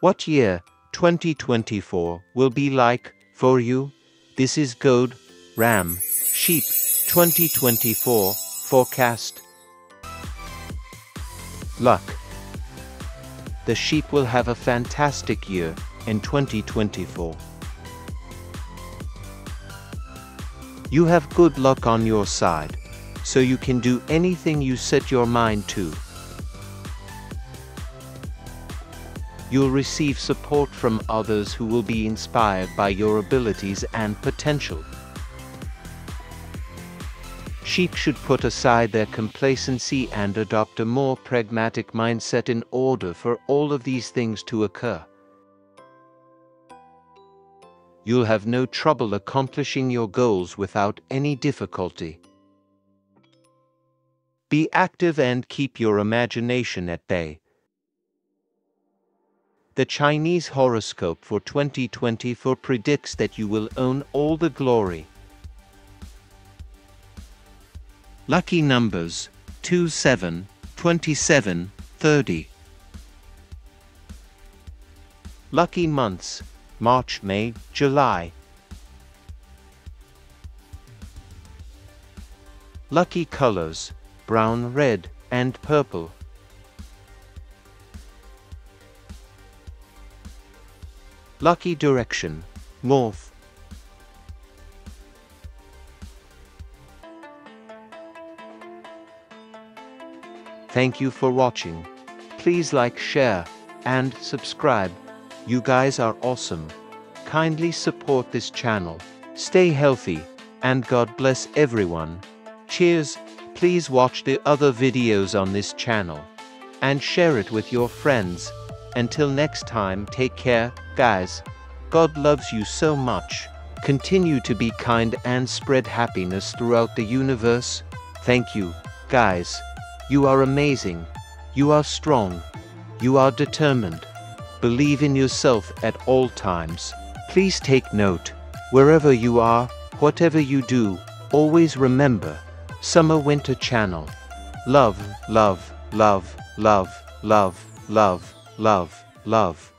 What year 2024 will be like for you? This is Gold Ram Sheep 2024 forecast. Luck. The sheep will have a fantastic year in 2024. You have good luck on your side, so you can do anything you set your mind to. You'll receive support from others who will be inspired by your abilities and potential. Sheep should put aside their complacency and adopt a more pragmatic mindset in order for all of these things to occur. You'll have no trouble accomplishing your goals without any difficulty. Be active and keep your imagination at bay. The Chinese horoscope for 2024 predicts that you will own all the glory. Lucky numbers 2, 7, 27, 30. Lucky months March, May, July. Lucky colors brown, red, and purple. Lucky direction north. Thank you for watching. Please like, share, and subscribe. You guys are awesome. Kindly support this channel. Stay healthy, and God bless everyone. Cheers. Please watch the other videos on this channel. And share it with your friends. Until next time, take care, guys. God loves you so much. Continue to be kind and spread happiness throughout the universe. Thank you, guys. You are amazing. You are strong. You are determined. Believe in yourself at all times. Please take note. Wherever you are, whatever you do, always remember Summer Winter Channel. Love, love, love, love, love, love, love, love.